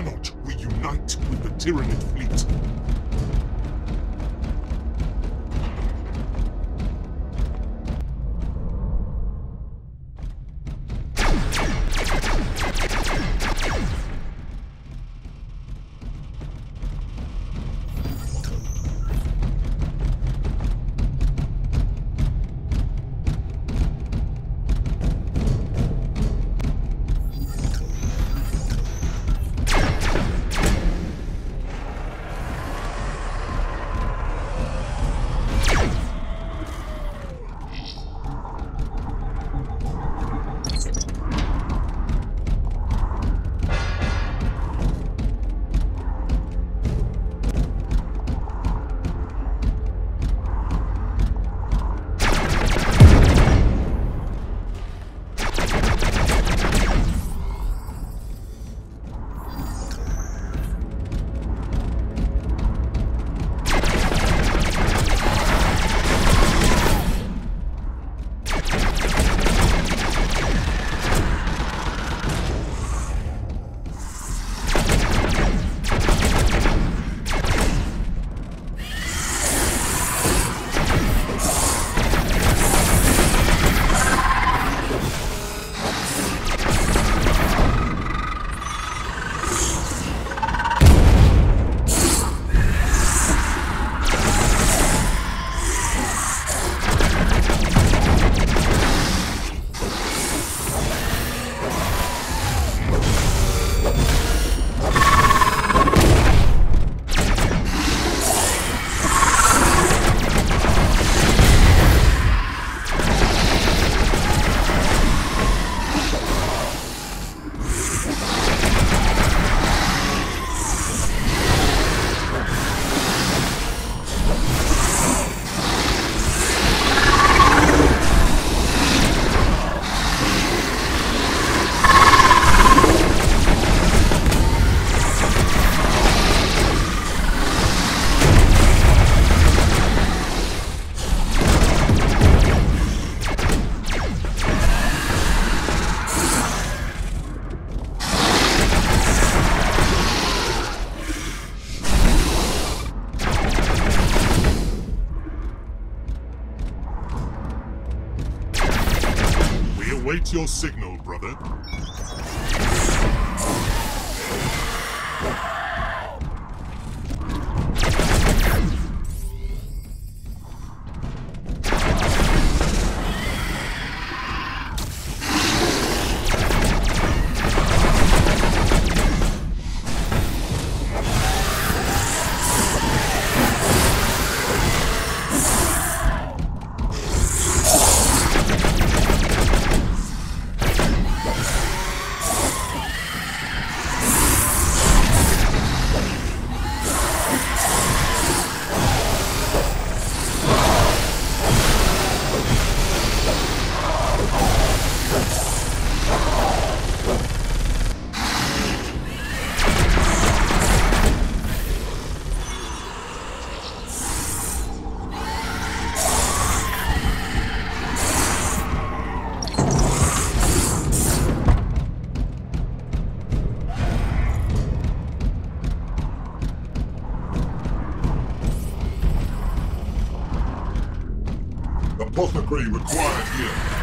cannot reunite with the Tyranid fleet. Await your signal, brother. Apothecary required here.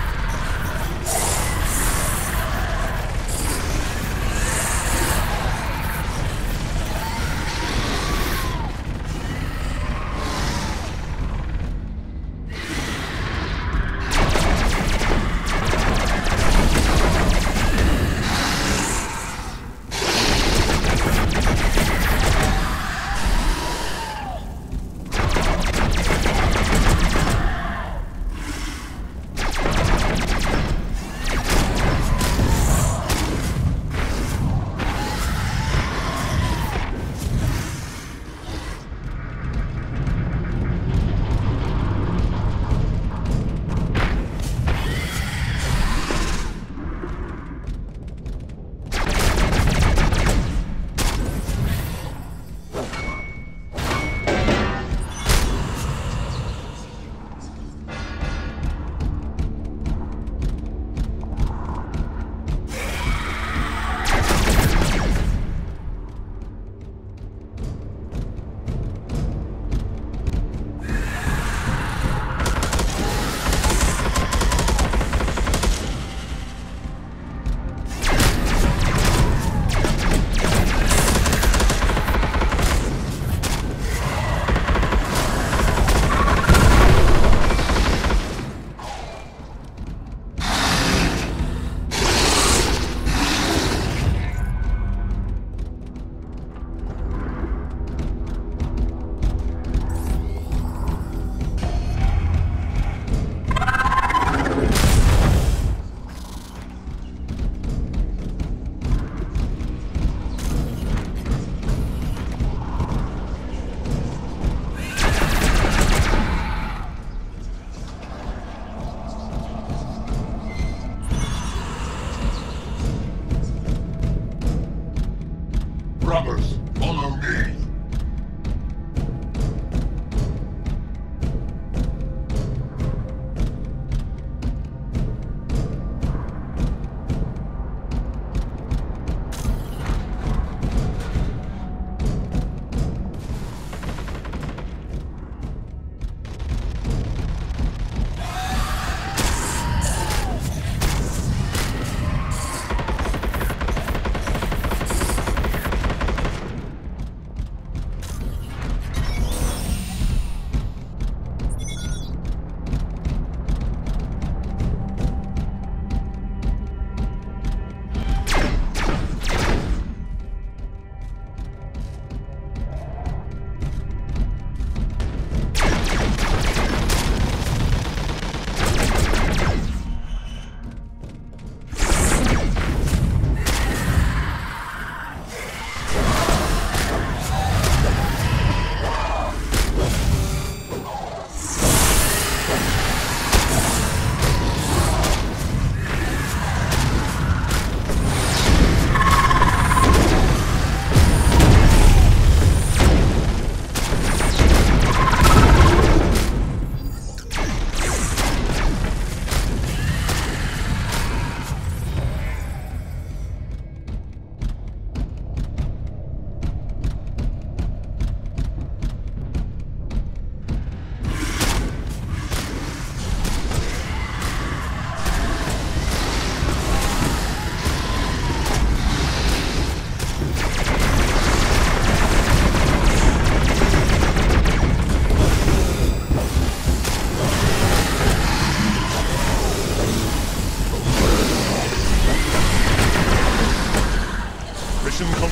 Brothers, follow me.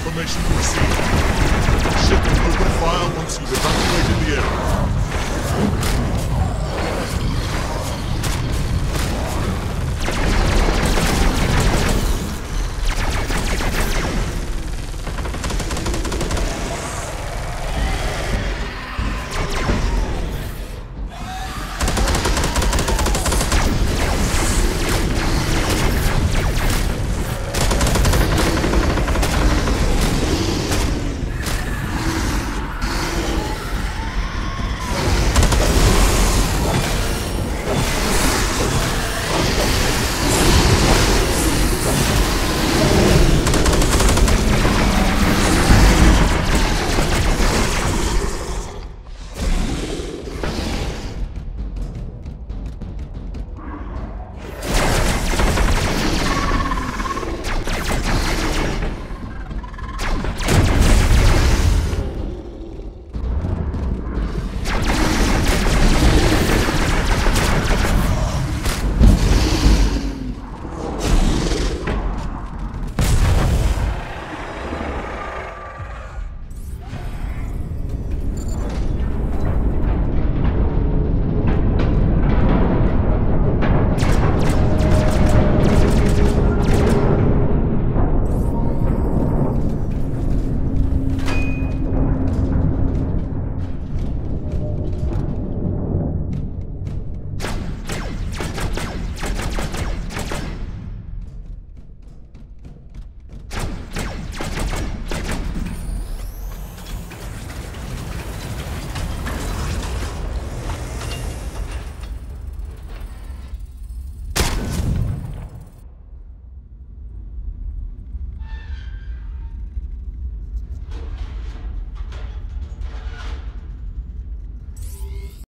Mission confirmation received. Ship will open fire once you've evacuated the area.